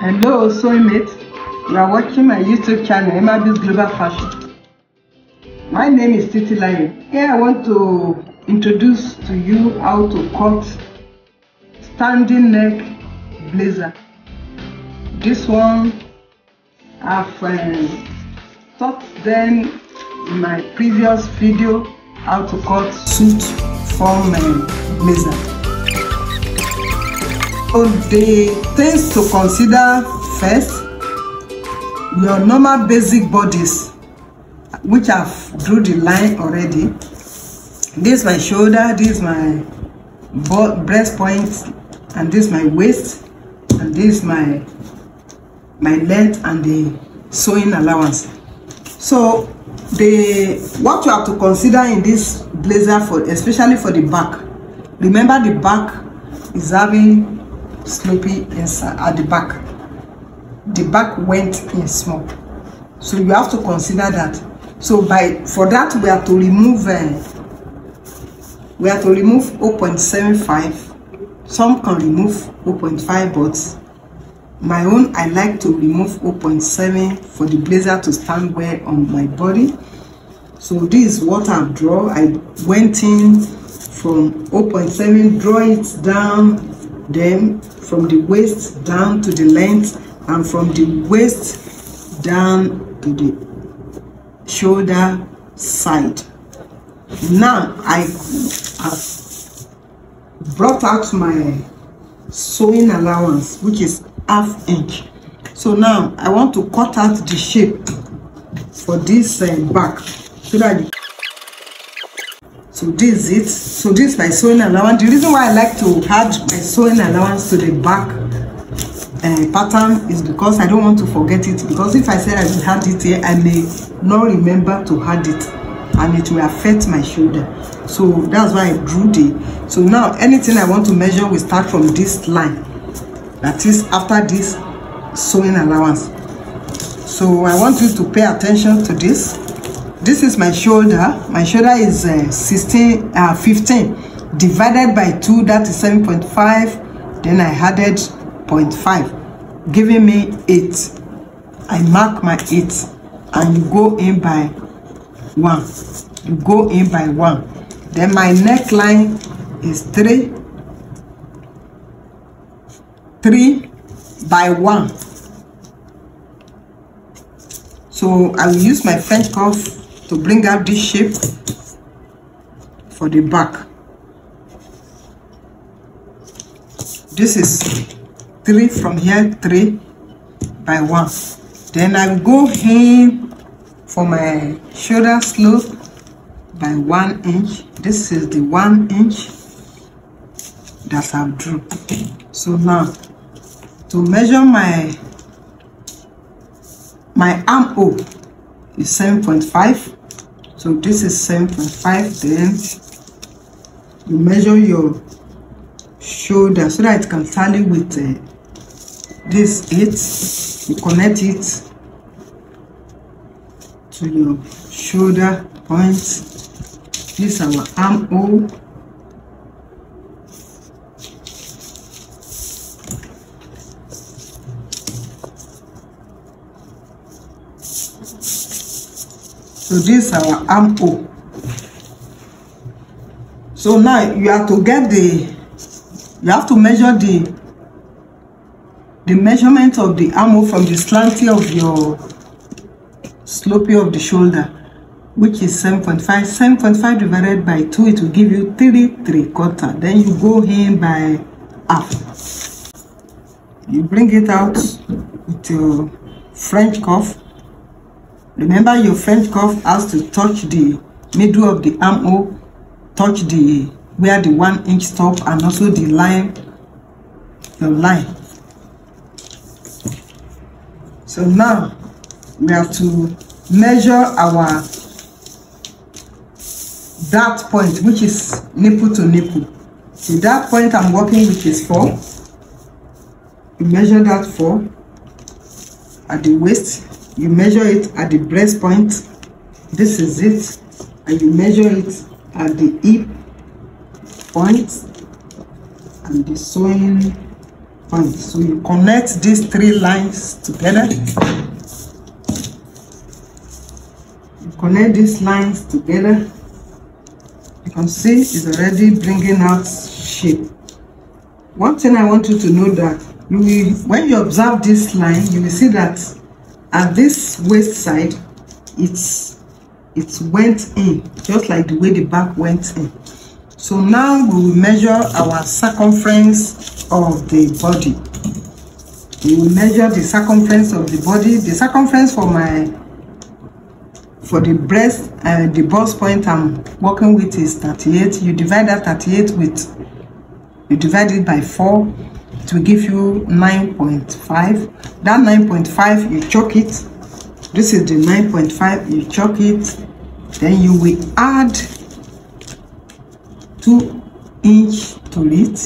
Hello, Soulmate. You are watching my YouTube channel, Emabi's Global Fashion. My name is Titi Lion. Here I want to introduce to you how to cut standing neck blazer. This one I've uh, taught them in my previous video how to cut suit form uh, blazer. So the things to consider first, your normal basic bodies, which I've drew the line already. This is my shoulder, this is my breast point, and this is my waist, and this is my my length and the sewing allowance. So the what you have to consider in this blazer for especially for the back. Remember the back is having slopey inside at the back. The back went in small so you have to consider that. So by for that we have to remove uh, we have to remove 0.75 some can remove 0.5 but my own i like to remove 0.7 for the blazer to stand well on my body. So this is what i've drawn i went in from 0.7 draw it down then from the waist down to the length and from the waist down to the shoulder side. Now i have brought out my sewing allowance which is half inch. So now i want to cut out the shape for this uh, back so that the so this is it so this is my sewing allowance. The reason why i like to add my sewing allowance to the back uh, pattern is because i don't want to forget it. Because if i said i will add it here i may not remember to add it and it will affect my shoulder. So that's why i drew the so now anything i want to measure will start from this line. That is after this sewing allowance. So i want you to pay attention to this this is my shoulder. My shoulder is uh, 16 uh, 15 divided by 2 that is 7.5 then i added 0.5 giving me 8 i mark my 8 and you go in by 1 you go in by 1 then my neckline is 3 3 by 1 so i will use my french curve to bring out this shape for the back. This is three from here three by one. Then i go in for my shoulder slope by one inch. This is the one inch that i've drew. So now to measure my my armhole is 7.5 so this is 7.5 then you measure your shoulder so that it can tally with uh, this 8 you connect it to your shoulder point this is our armhole so this is our armhole so now you have to get the you have to measure the the measurement of the armhole from the slanty of your slopey of the shoulder which is 7.5 7.5 divided by 2 it will give you 3 3 quarter. Then you go in by half. You bring it out with your french curve remember your french curve has to touch the middle of the armhole touch the where the one inch stop and also the line your line. So now we have to measure our that point which is nipple to nipple. So that point i'm working with is four you measure that four at the waist you measure it at the breast point. This is it. And you measure it at the hip point and the sewing point. So you connect these three lines together. You connect these lines together. You can see it's already bringing out shape. One thing i want you to know that you will when you observe this line you will see that at this waist side it's it went in just like the way the back went in. So now we will measure our circumference of the body. We will measure the circumference of the body. The circumference for my for the breast and uh, the bust point i'm working with is 38 you divide that 38 with you divide it by 4 it will give you 9.5 that 9.5 you chalk it. This is the 9.5 you chalk it. Then you will add 2 inch to it.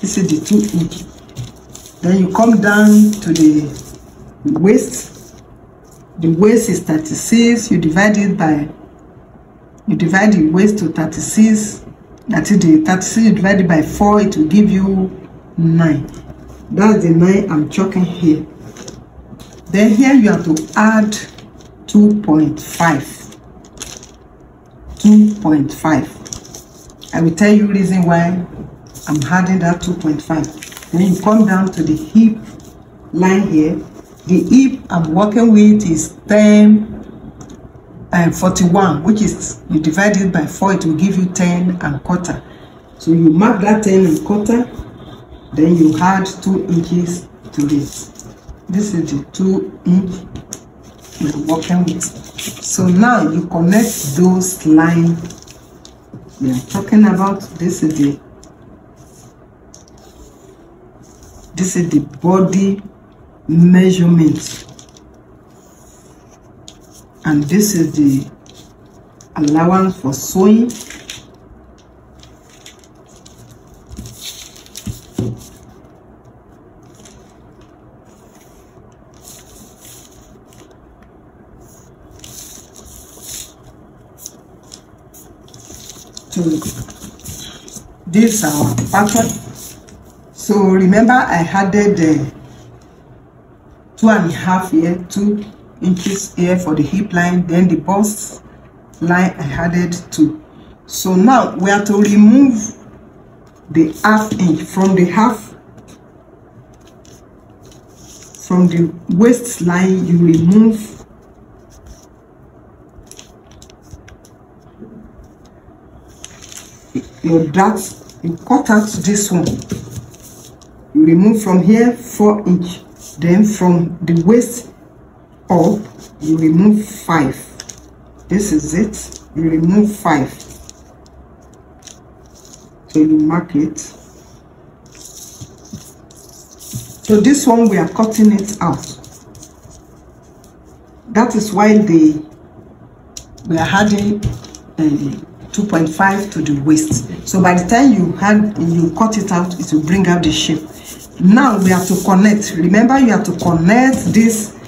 This is the 2 inch. Then you come down to the waist. The waist is 36 you divide it by you divide the waist to 36 that is the 36 divided by 4 it will give you 9 that's the 9 i'm chalking here. Then here you have to add 2.5 2.5 i will tell you reason why i'm adding that 2.5 then you come down to the hip line here. The hip i'm working with is 10 and 41 which is you divide it by 4 it will give you 10 and quarter. So you mark that 10 and quarter then you add 2 inches to this. This is the 2 inch you're working with so now you connect those lines we are talking about this is the this is the body measurement. And this is the allowance for sewing to this uh, our pattern so remember i added the two and a half here two inches here for the hip line then the bust line i added two. So now we have to remove the half inch from the half from the waistline you remove. Your darts you cut out this one. You remove from here four inch. Then from the waist up you remove five. This is it. You remove five. So you mark it. So this one we are cutting it out. That is why the we are adding uh, 2.5 to the waist so by the time you had you cut it out it will bring out the shape now we have to connect remember you have to connect this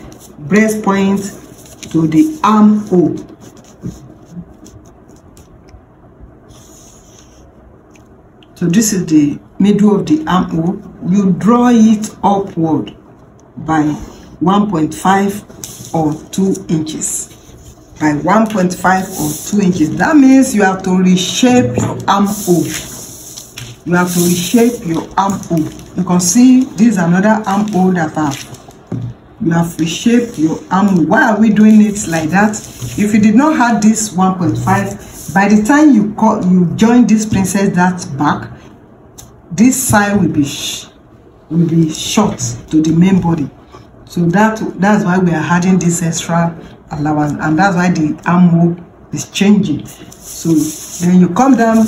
breast point to the armhole. So this is the middle of the armhole. You draw it upward by 1.5 or 2 inches. By 1.5 or 2 inches. That means you have to reshape your armhole. You have to reshape your armhole. You can see this is another armhole that I've you have reshaped your arm why are we doing it like that if you did not have this 1.5 by the time you cut you join this princess that back this side will be will be short to the main body so that that's why we are adding this extra allowance and that's why the armhole is changing. So then you come down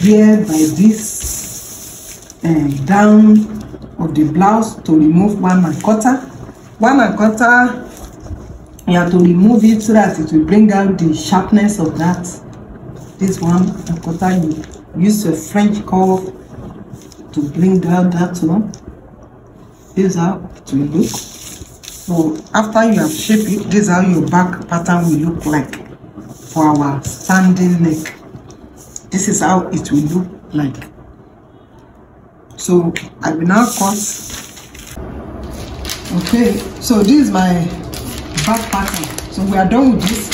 here by this uh, down of the blouse to remove one and quarter. One and quarter you have to remove it so that it will bring out the sharpness of that. This one and quarter you use a french curve to bring out that one. This is how it will look so after you have shaped it this is how your back pattern will look like for our standing neck. This is how it will look like. So i will now cut. Okay so this is my back pattern. So we are done with this.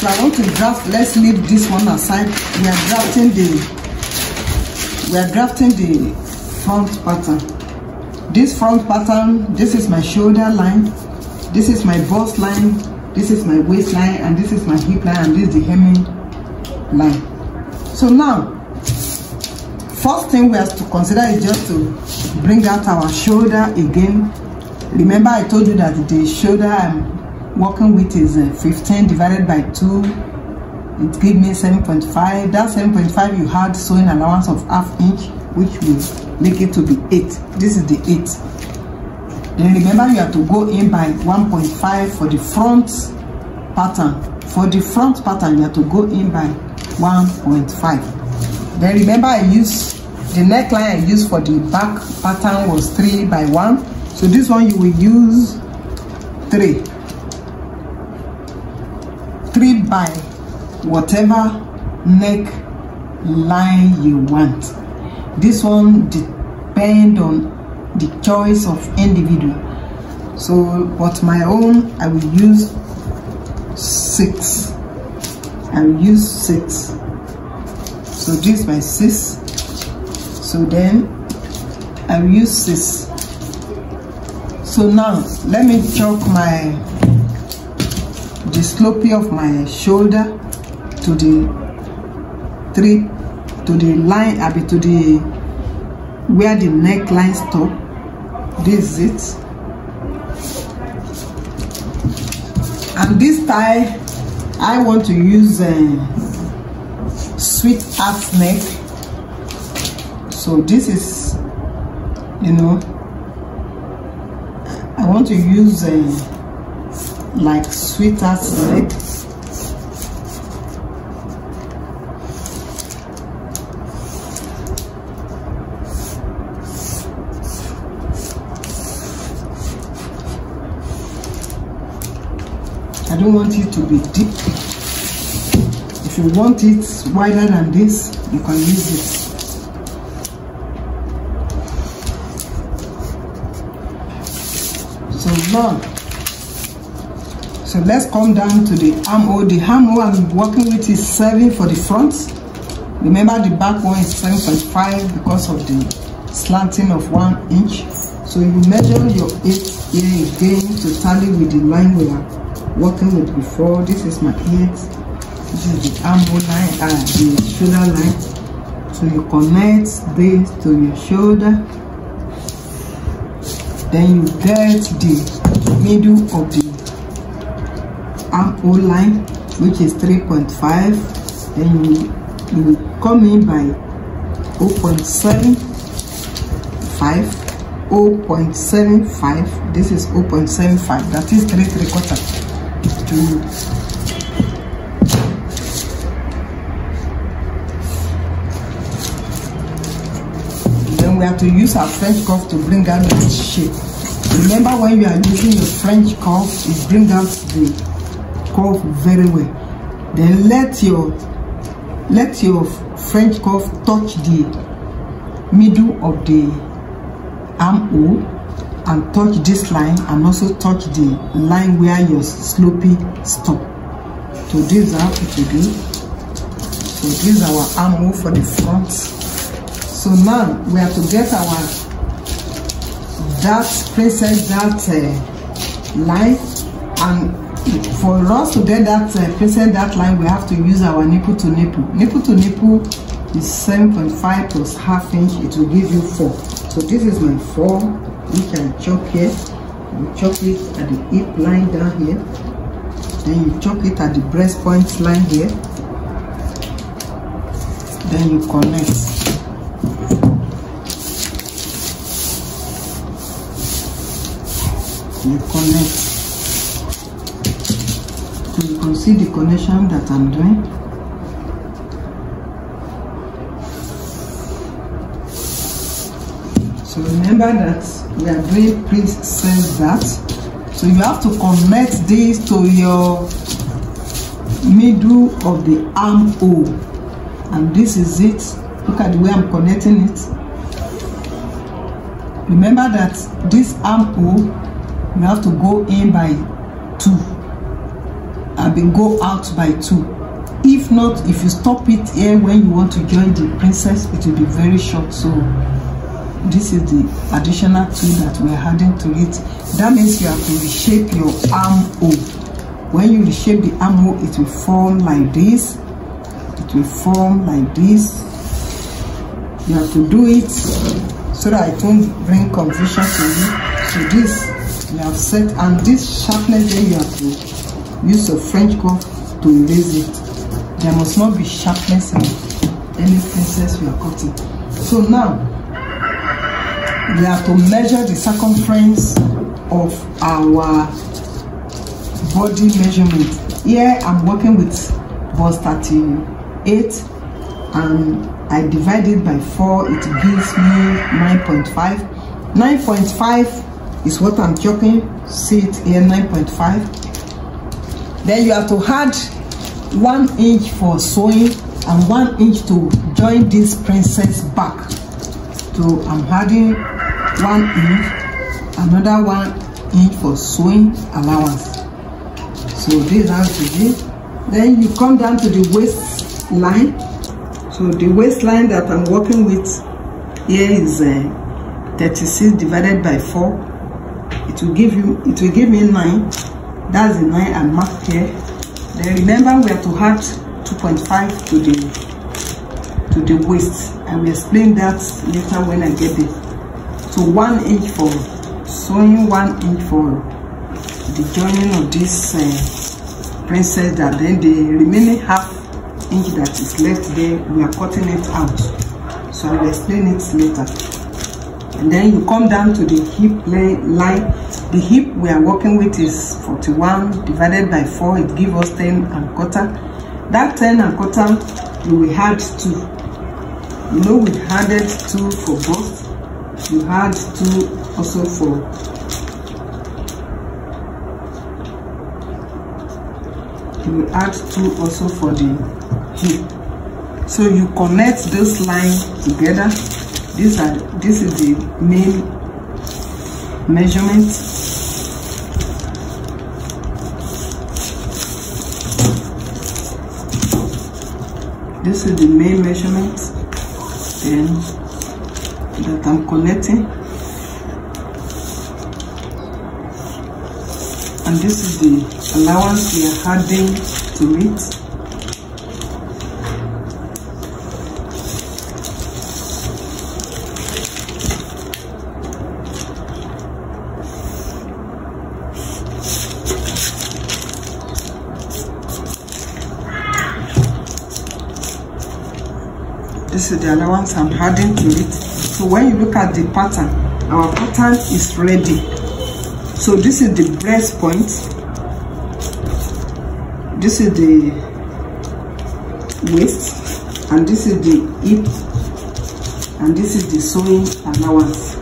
So i want to draft let's leave this one aside. We are drafting the we are drafting the front pattern this front pattern this is my shoulder line this is my bust line this is my waistline and this is my hip line and this is the hemming line. So now first thing we have to consider is just to bring out our shoulder again. Remember i told you that the shoulder i'm working with is uh, 15 divided by 2 it gave me 7.5 that 7.5 you had sewing allowance of half inch which will make it to be 8 this is the 8 then remember you have to go in by 1.5 for the front pattern. For the front pattern you have to go in by 1.5 then remember i use the neckline i used for the back pattern was three by one. So this one you will use three. Three by whatever neck line you want this one depend on the choice of individual. So but my own i will use six. I will use six. So this my six. So then I will use this so now let me chalk my the sloping of my shoulder to the three to the line I mean to the where the neckline stop this is it. And this tie I want to use uh, sweetheart neck. So this is you know I want to use a like sweetheart neck I don't want it to be deep. If you want it wider than this you can use it. So now so let's come down to the armhole the armhole i'm working with is 7 for the front. Remember the back one is 7.5 because of the slanting of one inch. So you measure your eight here again to tally with the line we are working with before this is my eight this is the armhole line and the shoulder line so you connect this to your shoulder. Then you get the middle of the armhole line which is 3.5 then you you come in by 0.75 0.75 this is 0.75 that is 3 3 quarter to we have to use our French curve to bring out the shape. Remember when you are using your French curve, it brings out the curve very well. Then let your let your French curve touch the middle of the armhole and touch this line and also touch the line where your slopy stop. So this is how will do. So this is our armhole for the front. So now we have to get our that princess that uh, line. And for us to get that uh, princess that line we have to use our nipple to nipple. Nipple to nipple is 7.5 plus half inch. It will give you four. So this is my four which I chop here. You chop it at the hip line down here. Then you chop it at the breast point line here. Then you connect. You connect. So you can see the connection that I'm doing remember that we are doing pre-sense that. So you have to connect this to your middle of the armhole and this is it. Look at the way I'm connecting it. Remember that this armhole you have to go in by two. And then go out by two. If not if you stop it here when you want to join the princess it will be very short. So this is the additional tool that we're adding to it. That means you have to reshape your armhole when you reshape the armhole it will form like this. It will form like this. You have to do it so that it won't bring confusion to you. So this you have set and this sharpness there you have to use a french curve to erase it. There must not be sharpness in any princess we are cutting. So now we have to measure the circumference of our body measurement. Here i'm working with bust 38 and i divide it by 4 it gives me 9.5 9.5 is what i'm chopping see it here 9.5 then you have to add one inch for sewing and one inch to join this princess back. So i'm adding one inch another one inch for sewing allowance. So this has to be. Then you come down to the waistline. So the waistline that i'm working with here is uh, 36 divided by 4 it will give you it will give me 9 that's the 9 i marked here. Then remember we have to add 2.5 to the to the waist. I will explain that later when i get there so one inch for sewing one inch for the joining of this uh, princess that then the remaining half inch that is left there we are cutting it out. So i will explain it later. And then you come down to the hip line. The hip we are working with is 41 divided by 4 it gives us 10 and quarter. That 10 and quarter we add 2 you know we added 2 for both you add 2 also for you add 2 also for the hip so you connect this line together. These are this is the main measurement. This is the main measurement. Then that I'm connecting and this is the allowance we are adding to it is the allowance i'm adding to it. So when you look at the pattern our pattern is ready. So this is the breast point. This is the waist and this is the hip and this is the sewing allowance.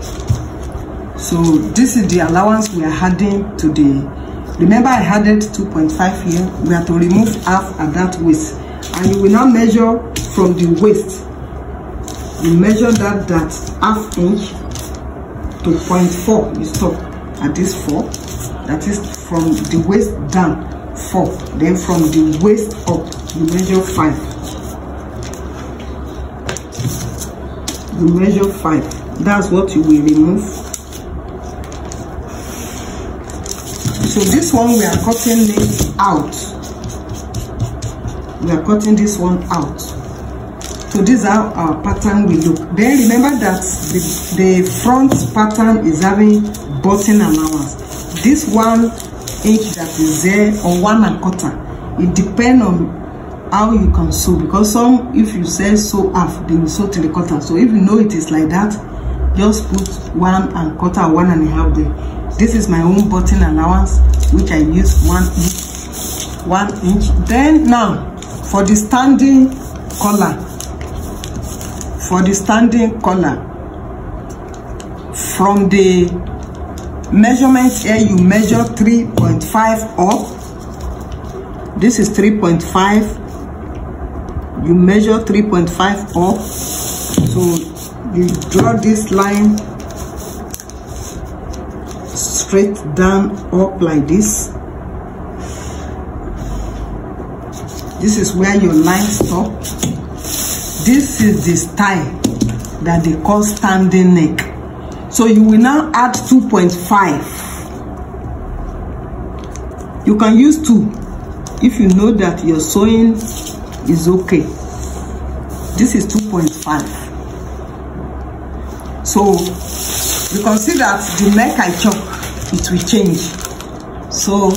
So this is the allowance we are adding to the remember i added 2.5 here? We have to remove half at that waist. And you will now measure from the waist you measure that that half inch to 0.4 you stop at this 4 that is from the waist down 4 then from the waist up you measure 5 you measure 5 that's what you will remove. So this one we are cutting it out. We are cutting this one out so this is how our pattern will look. Then remember that the, the front pattern is having button allowance this one inch that is there or one and quarter it depends on how you can sew because some if you say sew half they will sew three quarter. So if you know it is like that just put one and quarter one and a half there. This is my own button allowance which i use one inch one inch. Then now for the standing collar for the standing collar from the measurement here you measure 3.5 up this is 3.5 you measure 3.5 up so you draw this line straight down up like this. This is where your line stop this is the style that they call standing neck. So you will now add 2.5 you can use 2 if you know that your sewing is okay. This is 2.5 so you can see that the neck I chop it will change. So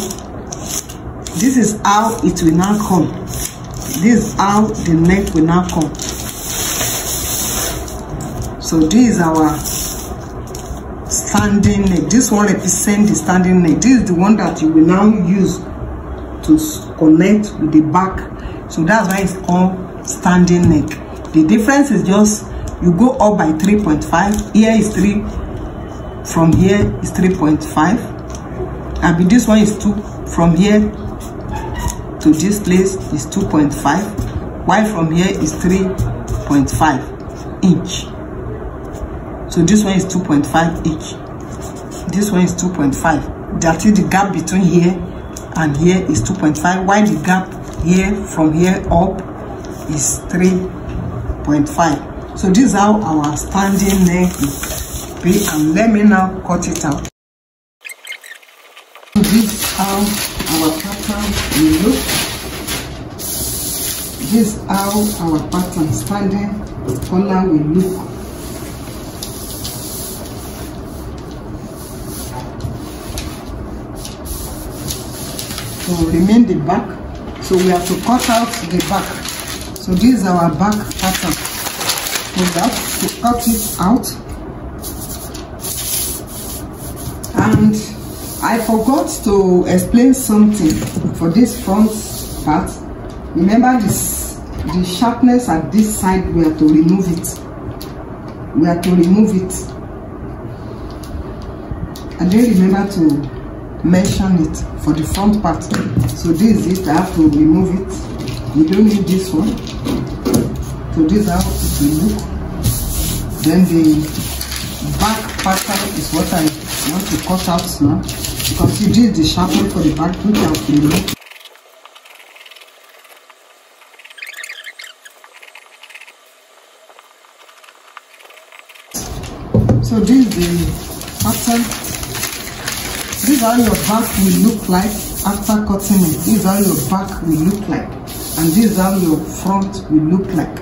this is how it will now come. This is how the neck will now come so this is our standing neck this one represents the standing neck this is the one that you will now use to connect with the back. So that's why it's called standing neck the difference is just you go up by 3.5 here is 3 from here is 3.5 and be this one is 2 from here to this place is 2.5 while from here is 3.5 inch so this one is 2.5 each. This one is 2.5 that is the gap between here and here is 2.5 while the gap here from here up is 3.5 so this is how our standing neck be and let me now cut it out. This is how our pattern will look. This is how our pattern standing collar will look to remain the back. So we have to cut out the back. So this is our back pattern. So that to cut it out. And I forgot to explain something for this front part. Remember this the sharpness at this side we have to remove it. We have to remove it. And then remember to mention it for the front part. So this is it. I have to remove it. We don't need this one. So this is how it will look then the back pattern is what i want to cut out now. Because you did the sharpening for the back which i have so this is the is how your back will look like after cutting it this is how your back will look like. And this is how your front will look like.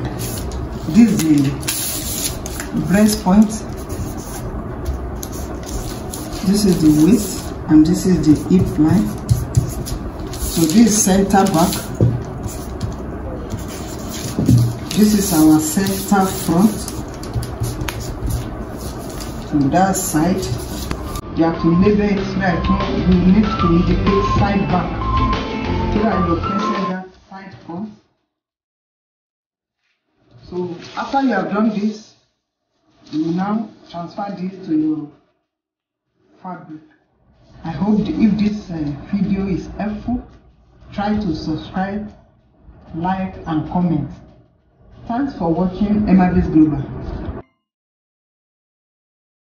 This is the breast point. This is the waist and this is the hip line. So this is center back. This is our center front. From that side you have to label it so that you need to indicate side back. So that your pencil that side comes so after you have done this you now transfer this to your fabric. I hope if this uh, video is helpful try to subscribe like and comment. Thanks for watching Emabiz Global